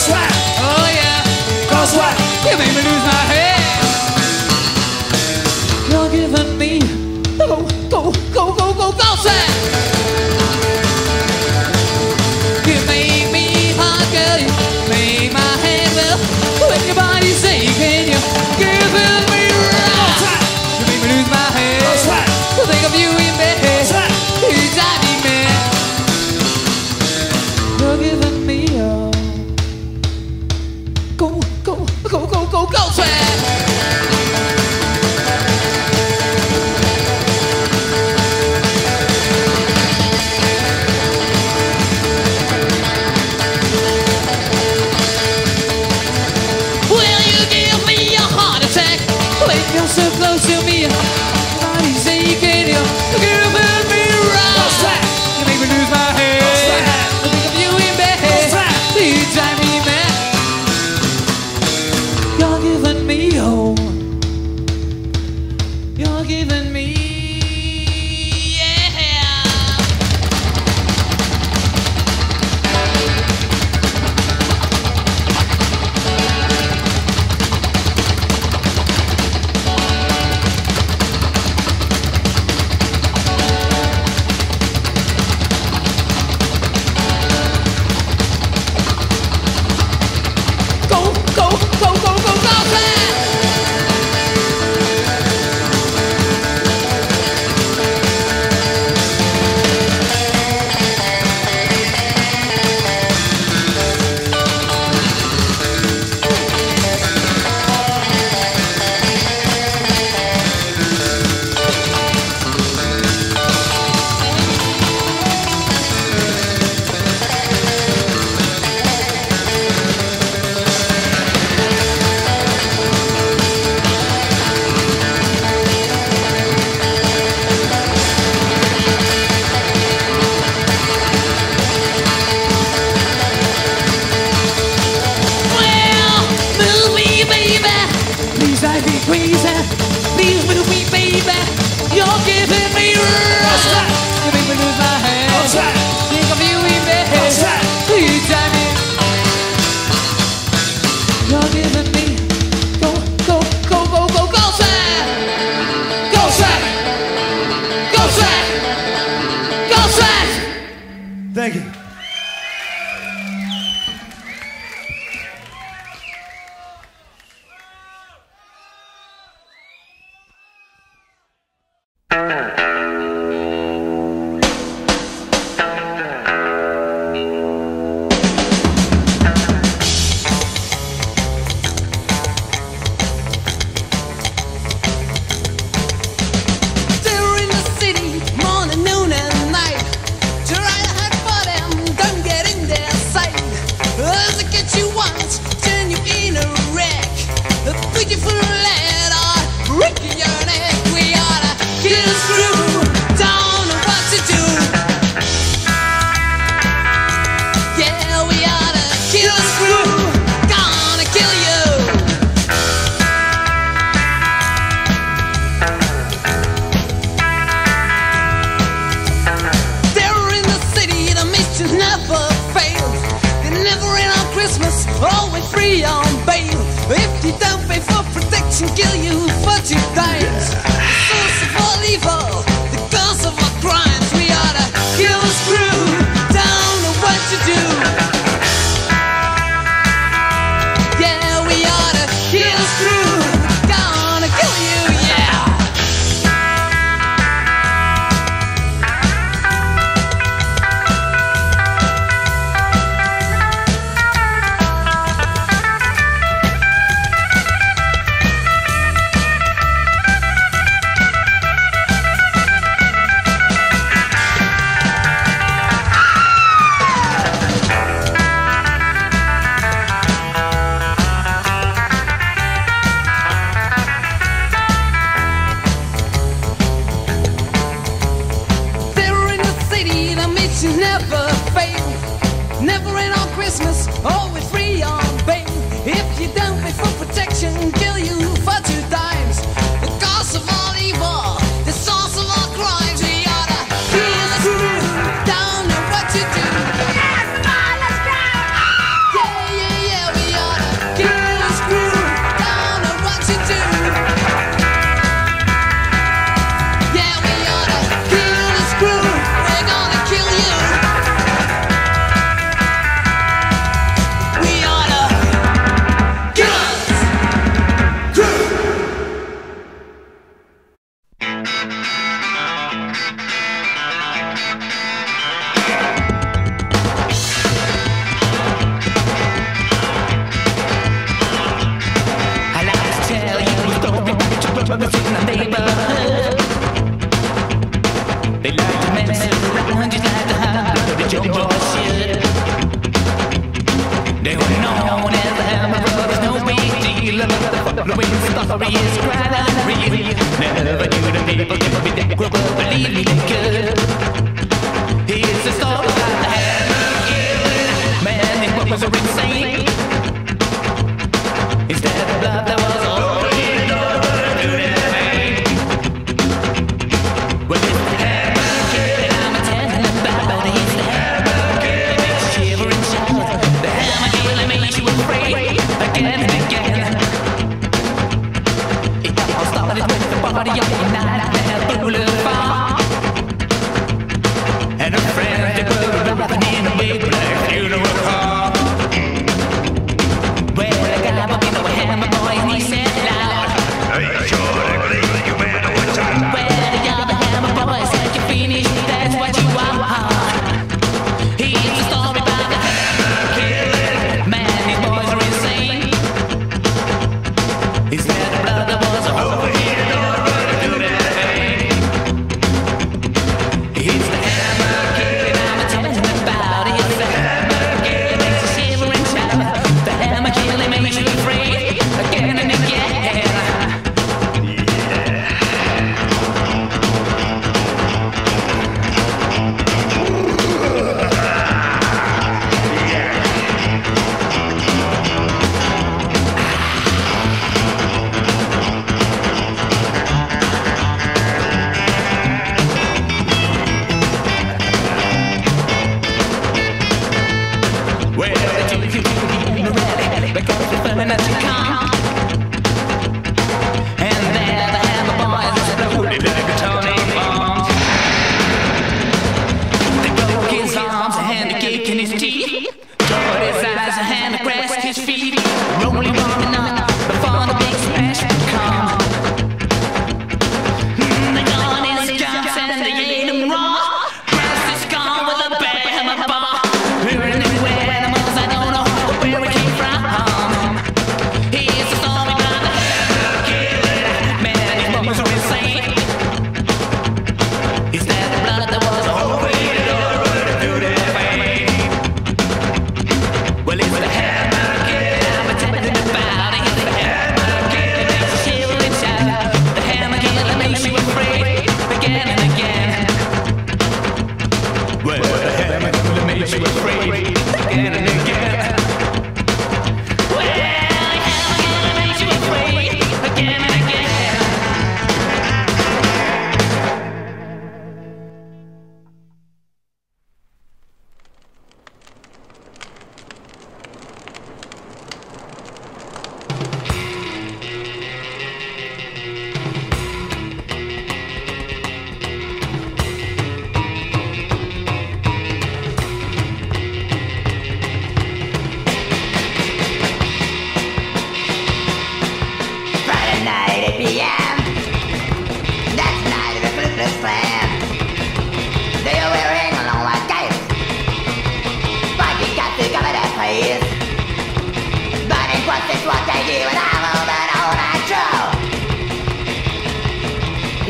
Cause why? Oh yeah. Cause why? You make me lose my head.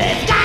Let's go!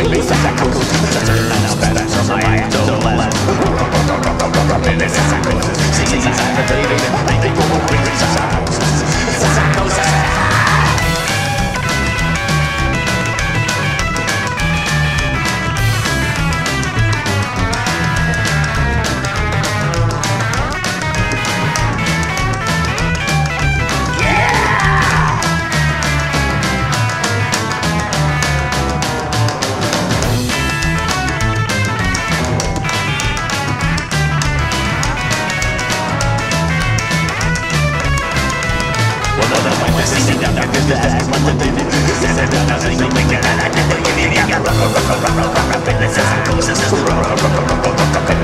Release the shackles, turn and I'll better from my idol Singing, singing, singing, singing, singing, singing, singing, singing, singing, singing, singing, Roses, roses, roses, roses, roses, roses, roses, roses, roses, roses, roses, roses, roses, roses, roses, roses, rock, rock, rock, rock, rock, roses, roses, roses, roses, roses, rock, rock, rock, rock, rock, roses,